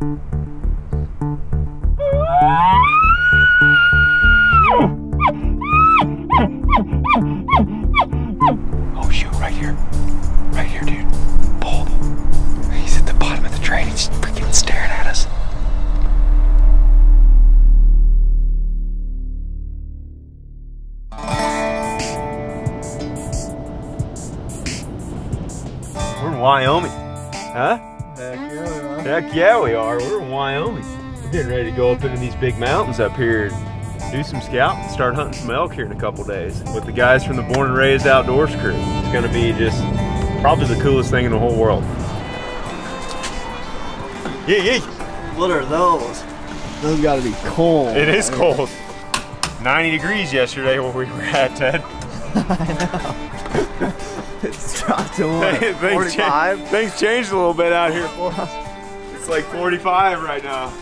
Oh getting ready to go up into these big mountains up here, do some scouting, and start hunting some elk here in a couple days with the guys from the Born and Raised Outdoors crew. It's gonna be just probably the coolest thing in the whole world. Yeah, yeah. What are those? Those gotta be cold. It is cold. 90 degrees yesterday where we were at, Ted. I know. It's dropped to what? things, cha- 45? things changed a little bit out here. For us. It's like 45 right now.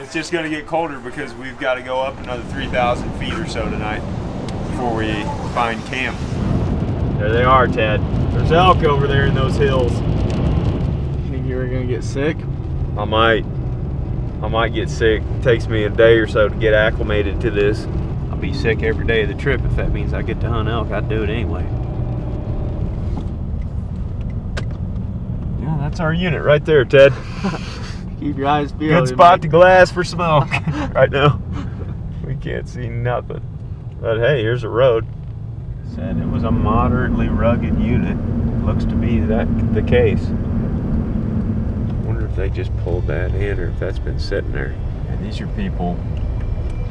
It's just gonna get colder because we've got to go up another 3,000 feet or so tonight before we find camp. There they are, Ted. There's elk over there in those hills. Think you were gonna get sick? I might, I might get sick. It takes me a day or so to get acclimated to this. I'll be sick every day of the trip if that means I get to hunt elk. I'd do it anyway. Yeah, that's our unit right there, Ted. Keep your eyes peeled. Good spot to glass for smoke right now. We can't see nothing. But hey, here's a road. Said it was a moderately rugged unit. Looks to be that the case. Wonder if they just pulled that in or if that's been sitting there. And these are people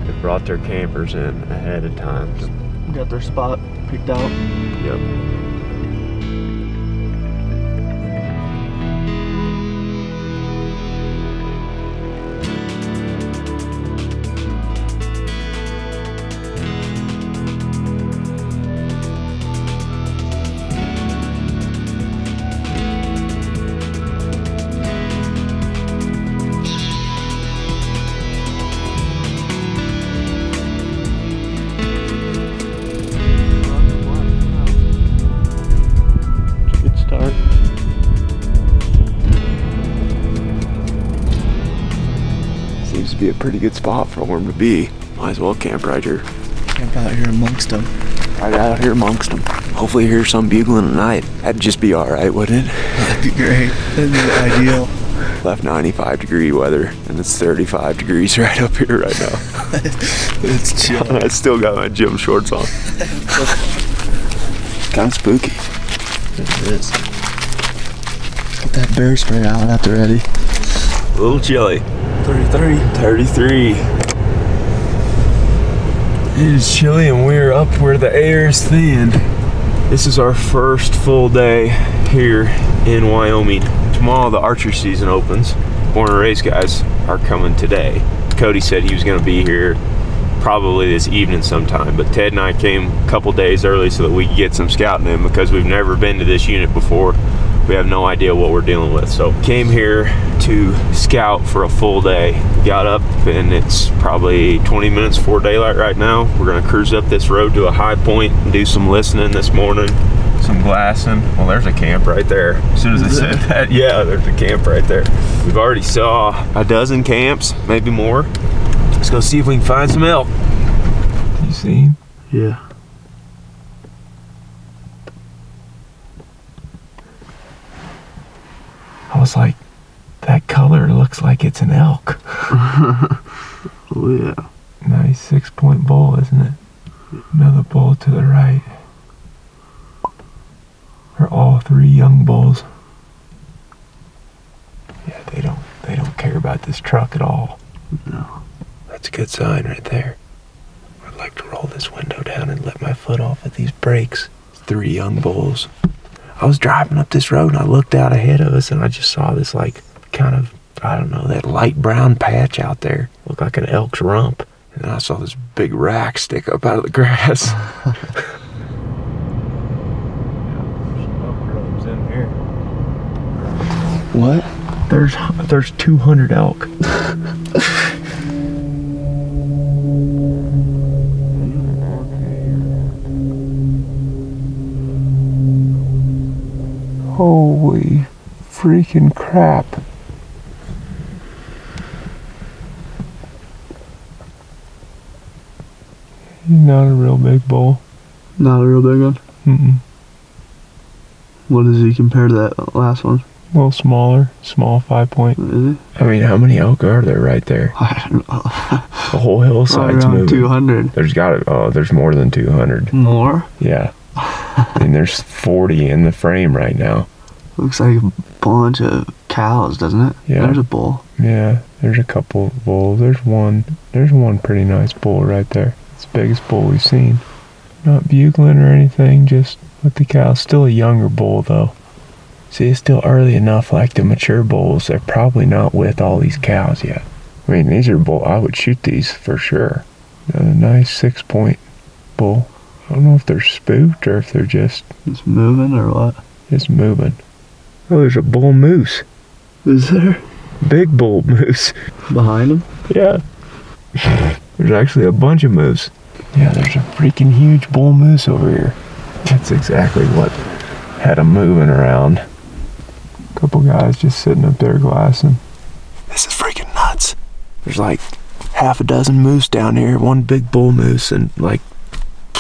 that brought their campers in ahead of time. Got their spot picked out. Yep. Pretty good spot for him to be. Might as well camp right here. Camp out here amongst them. Right out here amongst them. Hopefully hear some bugling at night. That'd just be alright, wouldn't it? That'd be great. That'd be ideal. Left 95 degree weather and it's 35 degrees right up here right now. it's chill. I still got my gym shorts on. kind of spooky. It is. Get that bear spray out at the ready. A little chilly. 33. 33. It is chilly and we're up where the air is thin. This is our first full day here in Wyoming. Tomorrow the archery season opens. Born and raised guys are coming today. Cody said he was gonna be here probably this evening sometime, but Ted and I came a couple days early so that we could get some scouting in because we've never been to this unit before. We have no idea what we're dealing with. So came here to scout for a full day. Got up and it's probably 20 minutes before daylight right now. We're gonna cruise up this road to a high point and do some listening this morning. Some glassing. Well, there's a camp right there. As soon as I said that, yeah, there's a camp right there. We've already saw a dozen camps, maybe more. Let's go see if we can find some elk. You see him? Yeah. I was like, that color looks like it's an elk. Oh yeah. Nice six point bull, isn't it? Another bull to the right. Are all three young bulls. Yeah, they don't they don't care about this truck at all. No. That's a good sign right there. I'd like to roll this window down and let my foot off at these brakes. Three young bulls. I was driving up this road and I looked out ahead of us and I just saw this like kind of I don't know, that light brown patch out there. Looked like an elk's rump. And then I saw this big rack stick up out of the grass. What? There's there's 200 elk. Holy freaking crap. Not a real big bull. Not a real big one? Mm-mm. What does he compare to that last one? A little smaller, small five point. Is it? I mean, how many elk are there right there? I don't know. the whole hillside's moving. Two hundred. There's got it. Oh, there's more than two hundred. More? Yeah. Mean, there's 40 in the frame right now. Looks like a bunch of cows, doesn't it? Yeah. There's a bull. Yeah, there's a couple of bulls. There's one. There's one pretty nice bull right there. It's the biggest bull we've seen. Not bugling or anything, just with the cows. Still a younger bull though. See, it's still early enough. Like the mature bulls, they're probably not with all these cows yet. I mean, these are bull. I would shoot these for sure. A nice six point bull. I don't know if they're spooked or if they're just It's moving or what? It's moving. Oh, there's a bull moose. Is there? Big bull moose. Behind him? Yeah. There's actually a bunch of moose. Yeah, there's a freaking huge bull moose over here. That's exactly what had them moving around. A Couple guys just sitting up there glassing. This is freaking nuts. There's like half a dozen moose down here, one big bull moose, and like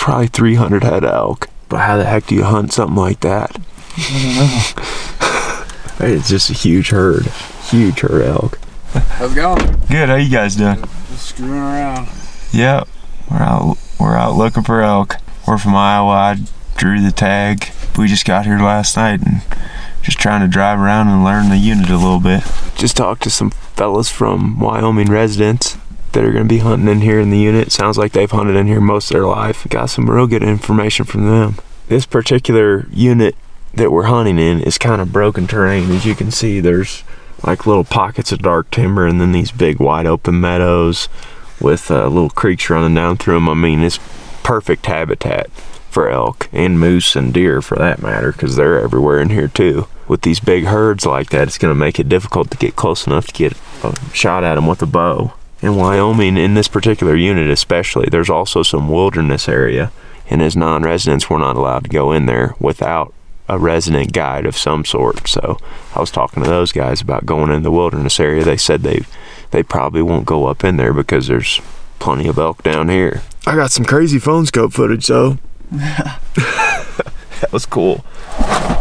probably 300 head elk. But how the heck do you hunt something like that? it's just a huge herd. Huge herd elk. How's it going? Good, how you guys doing? Just screwing around. Yep, we're out. We're out looking for elk. We're from Iowa. I drew the tag. We just got here last night and just trying to drive around and learn the unit a little bit. Just talked to some fellas from Wyoming residents that are going to be hunting in here in the unit. Sounds like they've hunted in here most of their life. Got some real good information from them. This particular unit that we're hunting in is kind of broken terrain. As you can see, there's like little pockets of dark timber and then these big wide open meadows with uh, little creeks running down through them. I mean, it's perfect habitat for elk and moose and deer for that matter because they're everywhere in here too. With these big herds like that, it's going to make it difficult to get close enough to get a shot at them with a bow. In Wyoming, in this particular unit especially, there's also some wilderness area, and as non-residents, we're not allowed to go in there without a resident guide of some sort. So I was talking to those guys about going in the wilderness area. They said they they probably won't go up in there because there's plenty of elk down here. I got some crazy phone scope footage though. that was cool.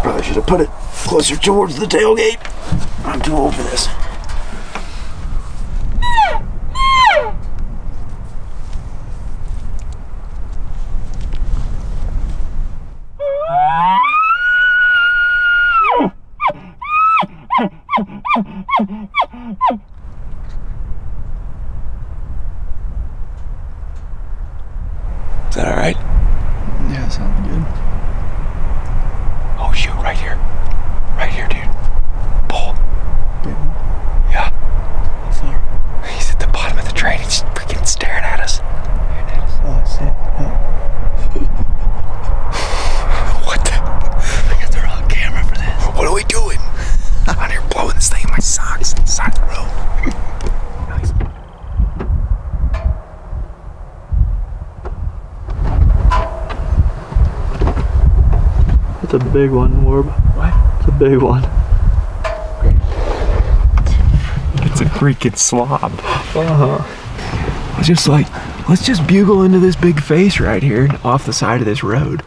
Probably should have put it closer towards the tailgate. I'm too old for this. Is that all right? Yeah, sounds good. Oh shoot, right here. Right here, dude. Bull. Big one. Yeah. How far? He's at the bottom of the train. He's freaking staring at us. Oh, I see it. Yeah. What the? I got the wrong camera for this. What are we doing? I'm out here blowing this thing in my socks on the side of the road. Nice. It's a big one, Warb. What? It's a big one. It's a freaking slob. Uh-huh. Just like, let's just bugle into this big face right here off the side of this road.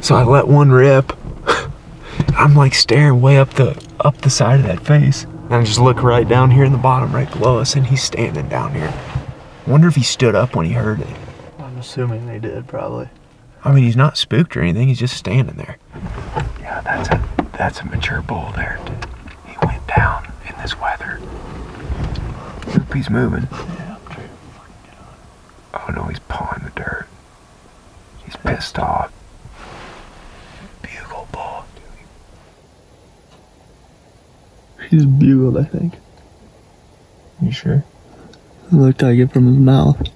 So I let one rip. I'm like staring way up the up the side of that face. And I just look right down here in the bottom right below us and he's standing down here. Wonder if he stood up when he heard it. I'm assuming they did, probably. I mean, he's not spooked or anything. He's just standing there. Yeah, that's a that's a mature bull there. He went down in this weather. He's moving. Oh no, he's pawing the dirt. He's pissed off. Bugle bull. He's bugled, I think. You sure? It looked like it from his mouth.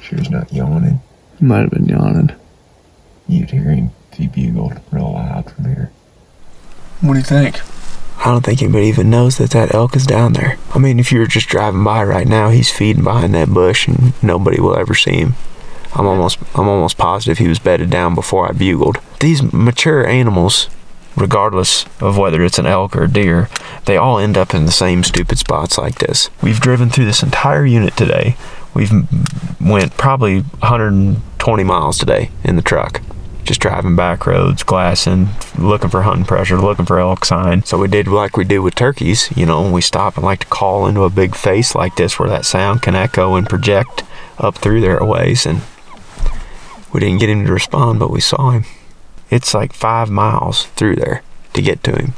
Sure he's not yawning. He might have been yawning. You'd hear him if he bugled real loud from here. What do you think? I don't think anybody even knows that that elk is down there. I mean, if you were just driving by right now, he's feeding behind that bush, and nobody will ever see him. I'm almost, I'm almost positive he was bedded down before I bugled. These mature animals, regardless of whether it's an elk or a deer, they all end up in the same stupid spots like this. We've driven through this entire unit today We've went probably 120 miles today in the truck. Just driving back roads, glassing, looking for hunting pressure, looking for elk sign. So we did like we do with turkeys, you know, we stop and like to call into a big face like this where that sound can echo and project up through their ways. And we didn't get him to respond, but we saw him. It's like five miles through there to get to him.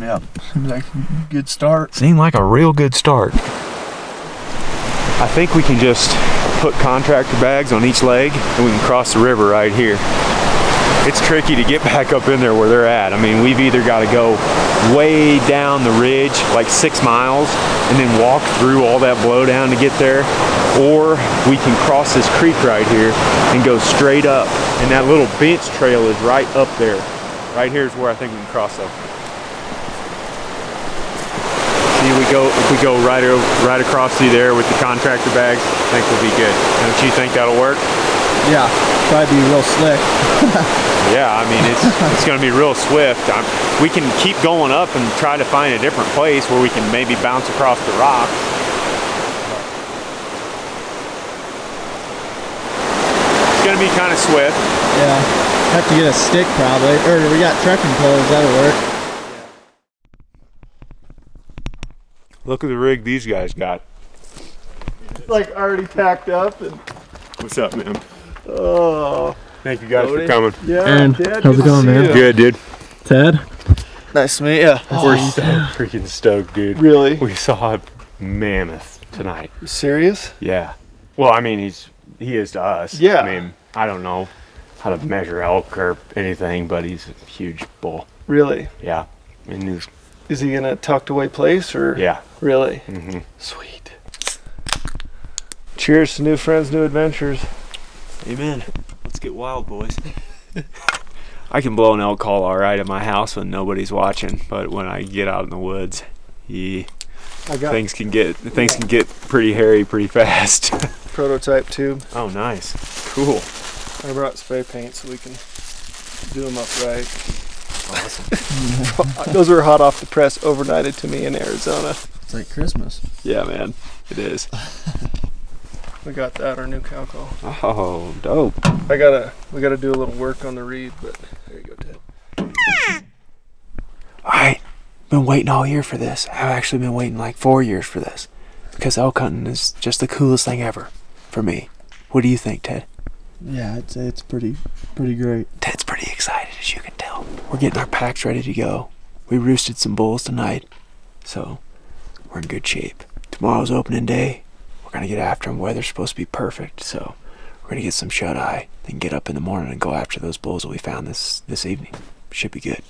Yeah. Seems like a good start. Seemed like a real good start. I think we can just put contractor bags on each leg and we can cross the river right here. It's tricky to get back up in there where they're at. I mean, we've either got to go way down the ridge, like six miles, and then walk through all that blowdown to get there, or we can cross this creek right here and go straight up. And that little bench trail is right up there. Right here is where I think we can cross up. See, we go if we go right over, right across through there with the contractor bags. I think we'll be good. Don't you think that'll work? Yeah. Probably be real slick. Yeah, I mean it's it's going to be real swift. I'm, we can keep going up and try to find a different place where we can maybe bounce across the rock. It's going to be kind of swift. Yeah. Have to get a stick probably. Or we got trekking poles, that'll work. Look at the rig these guys got. It's like already packed up and What's up, man? Oh Thank you guys Loading. for coming. yeah. Aaron, Dad, how's it going, man? you. Good, dude. Ted? Nice to meet you. We're so freaking stoked, dude. Really? We saw a mammoth tonight. Serious? Yeah. Well, I mean, he's he is to us. Yeah. I mean, I don't know how to measure elk or anything, but he's a huge bull. Really? Yeah. And he's Is he in a tucked away place or? yeah. Really? Mm -hmm. Sweet. Cheers to new friends, new adventures. Amen. Let's get wild, boys. I can blow an elk call all right at my house when nobody's watching, but when I get out in the woods, yeah, I got things can get things can get pretty hairy pretty fast. prototype tube. oh, nice. Cool. I brought spray paint so we can do them upright. Awesome. Those were hot off the press, overnighted to me in Arizona. It's like Christmas. Yeah, man. It is. We got that our new cow call. Oh, dope. I gotta we gotta do a little work on the reed, but there you go, Ted. I been waiting all year for this. I've actually been waiting like four years for this because elk hunting is just the coolest thing ever for me. What do you think, Ted? Yeah, I'd it's pretty pretty great. Ted's pretty excited, as you can tell. We're getting our packs ready to go. We roosted some bulls tonight, so we're in good shape. Tomorrow's opening day. We're gonna get after them. Weather's supposed to be perfect, so we're gonna get some shut eye, then get up in the morning and go after those bulls that we found this this evening. Should be good.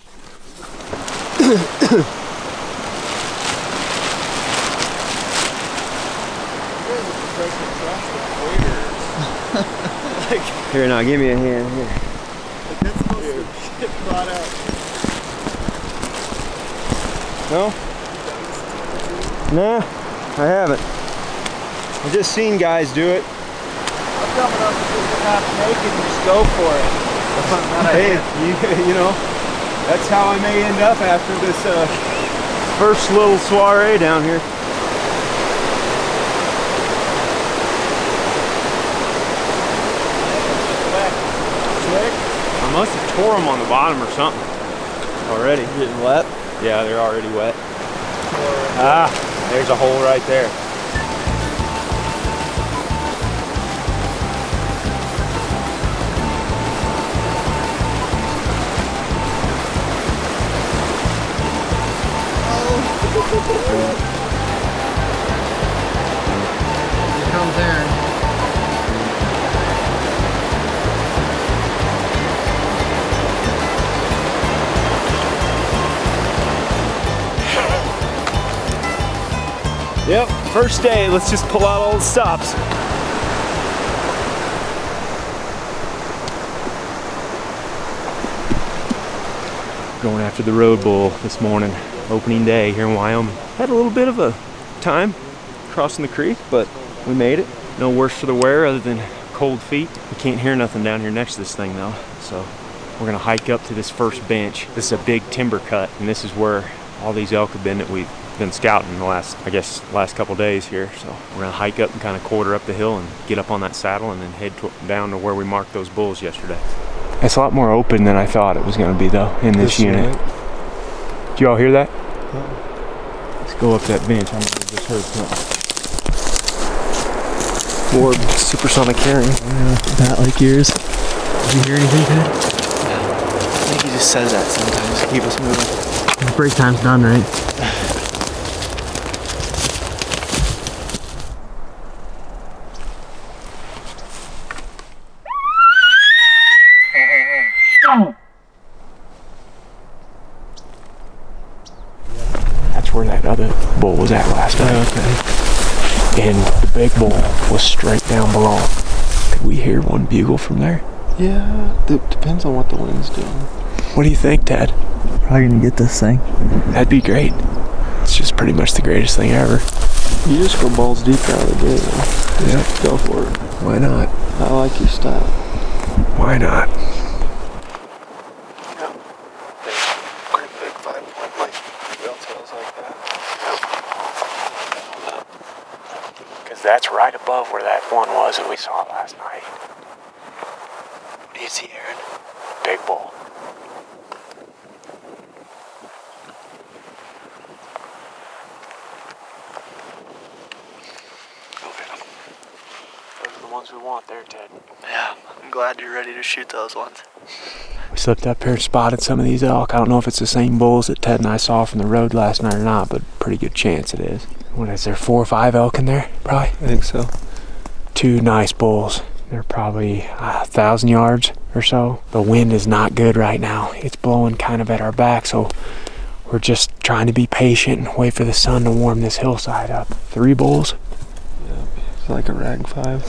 Here, now give me a hand here. No? Nah, I haven't. I've just seen guys do it. I'm coming up with this half naked and just go for it. Hey, you, you know, that's how I may end up after this uh, first little soiree down here. I must have tore them on the bottom or something already. Getting wet. Yeah, they're already wet. Ah, there's a hole right there. Here comes Aaron. Yep, first day. Let's just pull out all the stops. Going after the road bull this morning, opening day here in Wyoming. Had a little bit of a time crossing the creek, but we made it. No worse for the wear other than cold feet. We can't hear nothing down here next to this thing though, so we're gonna hike up to this first bench. This is a big timber cut, and this is where all these elk have been that we've been scouting the last, I guess, last couple days here. So we're gonna hike up and kind of quarter up the hill and get up on that saddle and then head to, down to where we marked those bulls yesterday. It's a lot more open than I thought it was going to be, though, in this, unit. Do you all hear that? Let's go up that bench. I just heard something. More supersonic hearing. Not like yours. Did you hear anything, Ted? I think he just says that sometimes to keep us moving. Break time's done, right? That's where that other bull was at last night. Oh, okay. And the big bull was straight down below. Could we hear one bugle from there? Yeah, it depends on what the wind's doing. What do you think, Ted? Probably gonna get this thing. That'd be great. It's just pretty much the greatest thing ever. You just go balls deep out of the gate. Yeah. Go for it. Why not? I like your style. Why not? Great big five point like whale tails like that. Because that's right above where that one was that we saw last night. What do you see, Aaron? Big bull. Those are the ones we want there, Ted. Yeah, I'm you're ready to shoot those ones. We slipped up here and spotted some of these elk. I don't know if it's the same bulls that Ted and I saw from the road last night or not, but pretty good chance it is. What is there, four or five elk in there? Probably. I think so. Two nice bulls. They're probably a thousand yards or so. The wind is not good right now. It's blowing kind of at our back, so we're just trying to be patient and wait for the sun to warm this hillside up. Three bulls? It's like a rag five.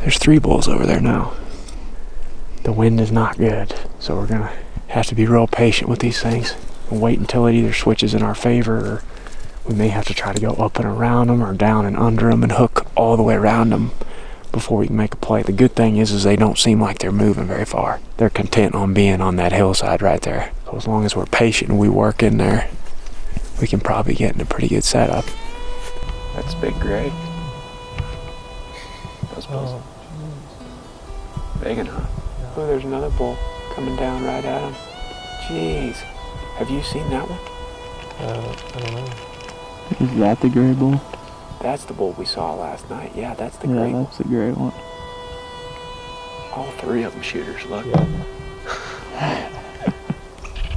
There's three bulls over there now. The wind is not good, so we're gonna have to be real patient with these things and wait until it either switches in our favor or we may have to try to go up and around them or down and under them and hook all the way around them before we can make a play. The good thing is, is they don't seem like they're moving very far. They're content on being on that hillside right there. So as long as we're patient and we work in there, we can probably get in a pretty good setup. That's big gray. Those bulls. Big enough. Oh, there's another bull coming down right at him. Jeez. Have you seen that one? Uh, I don't know. Is that the gray bull? That's the bull we saw last night. Yeah, that's the yeah, great one. that's the gray one. All three of them shooters, look. Yeah.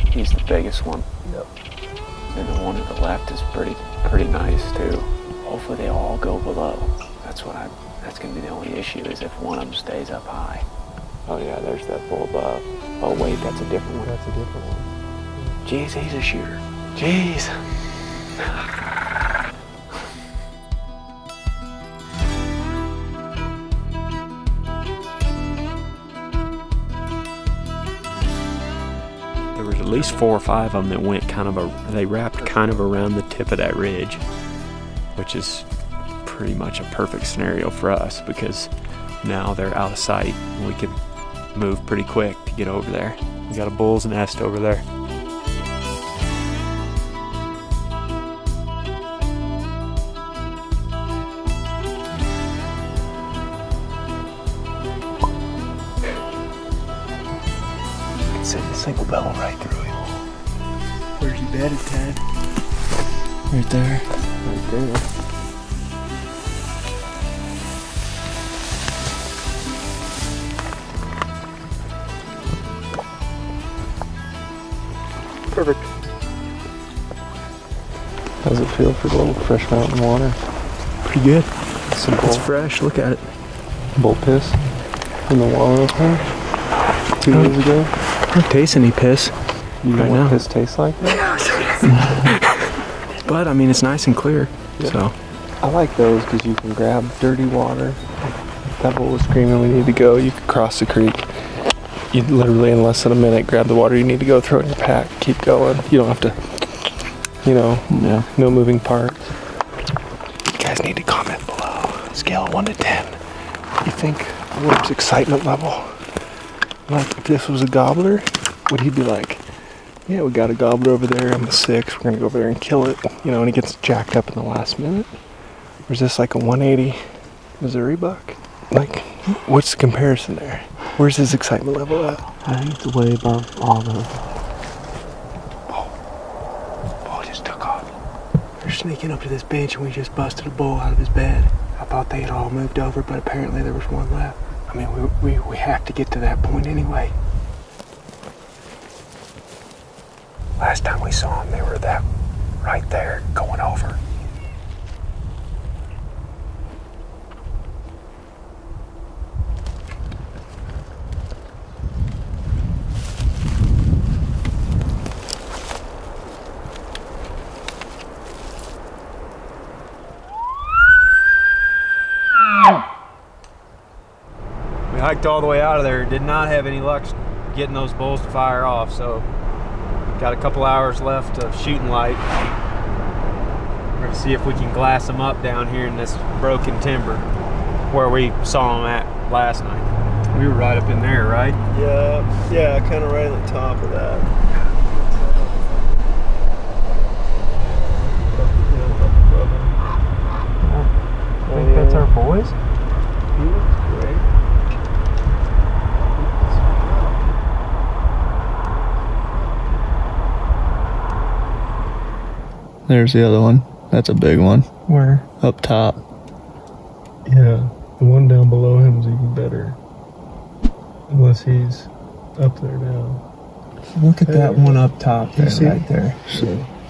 He's the biggest one. Yep. And the one to the left is pretty pretty nice too. Hopefully they all go below. That's what I that's gonna be the only issue is if one of them stays up high. Oh yeah, there's that bull above. Oh wait, that's a different one. That's a different one. Jeez, he's a shooter. Jeez. There was at least four or five of them that went kind of a, they wrapped kind of around the tip of that ridge, which is pretty much a perfect scenario for us because now they're out of sight. and We could move pretty quick to get over there. We got a bull's nest over there. can send a single bell right through it. Where's he bedded, Ted? Right there. Right there. Perfect. How does it feel for a little fresh mountain water? Pretty good. Some It's bull, fresh. Look at it. bull piss in the wallow thing two years ago. I don't taste any piss, You know Right what now. piss tastes like? but I mean it's nice and clear. Yeah. So I like those because you can grab dirty water. That bull was screaming, we need to go. You could cross the creek. You literally, in less than a minute, grab the water you need to go, throw it in your pack, keep going. You don't have to, you know, Yeah. no moving parts. you guys need to comment below. Scale of one to ten. You think Warb's excitement level? Like, if this was a gobbler, would he be like, Yeah, we got a gobbler over there on the six. We're gonna go over there and kill it. You know, and he gets jacked up in the last minute. Or is this like a 180 Missouri buck? Like, what's the comparison there? Where's his excitement level at? Uh, I think it's way above all the. Oh, just took off. They're sneaking up to this bench and we just busted a bull out of his bed. I thought they had all moved over, but apparently there was one left. I mean, we, we, we have to get to that point anyway. Last time we saw them, they were that right there going over. We hiked all the way out of there. Did not have any luck getting those bulls to fire off. So got a couple hours left of shooting light. We're gonna see if we can glass them up down here in this broken timber where we saw them at last night. We were right up in there, right? Yeah, yeah, kind of right at the top of that. I think that's our boys. There's the other one. That's a big one. Where? Up top. Yeah, the one down below him is even better. Unless he's up there now. Look at that one up top there, see? right there.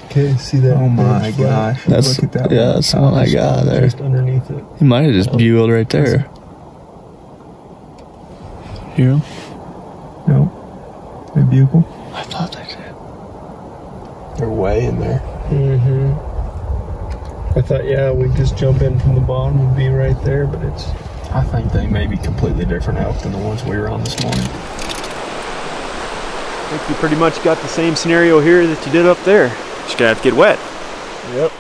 Okay, see that? Oh my bench flag? gosh. That's Look at that yeah, one. that's the one I got there. Just underneath it. He might have just bugled right there. Hear him? No. They bugle. I thought they did. They're way in there. Mm-hmm. I thought, yeah, we'd just jump in from the bottom and be right there, but it's I think they may be completely different out than the ones we were on this morning. I think you pretty much got the same scenario here that you did up there. Just gonna have to get wet. Yep.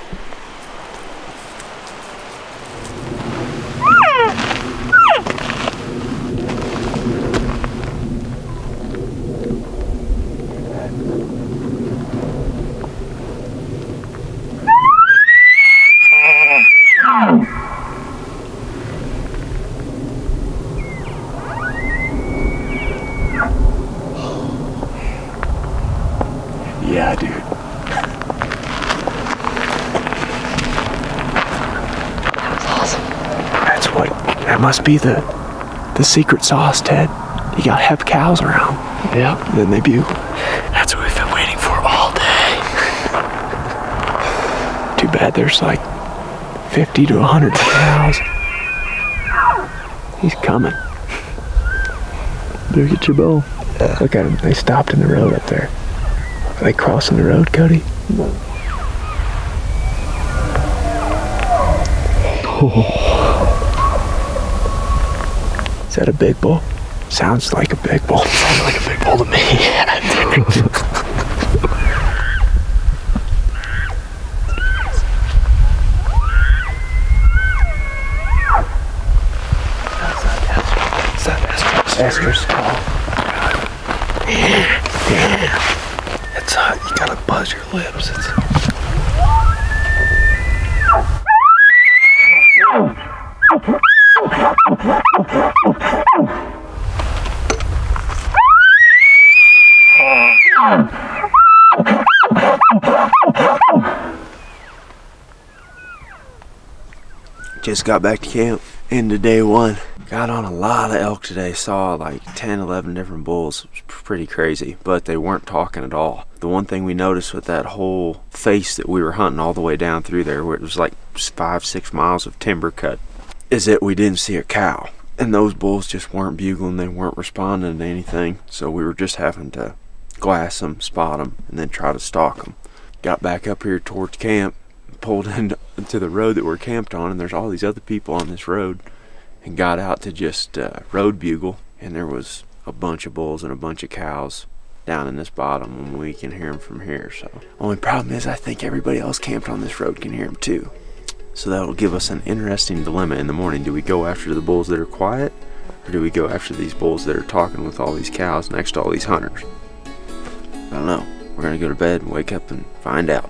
Yeah, dude. That's what. That must be the the secret sauce, Ted. You gotta have cows around. Yep. Then they bugle. That's what we've been waiting for all day. Too bad there's like 50 to 100 cows. He's coming. Look at your bull. Look at him. They stopped in the road up there. Are they crossing the road, Cody? Is that a big bull? Sounds like a big bull. Sounds like a big bull to me. Estrus. It's hot. You gotta buzz your lips. It's Just got back to camp. Into day one. Got on a lot of elk today. Saw like 10, 11 different bulls. Pretty crazy, but they weren't talking at all. The one thing we noticed with that whole face that we were hunting all the way down through there, where it was like five, six miles of timber cut, is that we didn't see a cow. And those bulls just weren't bugling. They weren't responding to anything. So we were just having to glass them, spot them, and then try to stalk them. Got back up here towards camp, pulled into the road that we're camped on, and there's all these other people on this road, and got out to just uh, road bugle, and there was a bunch of bulls and a bunch of cows down in this bottom, and we can hear them from here. So, only problem is, I think everybody else camped on this road can hear them too. So that'll give us an interesting dilemma in the morning. Do we go after the bulls that are quiet, or do we go after these bulls that are talking with all these cows next to all these hunters? I don't know. we're gonna go to bed and wake up and find out.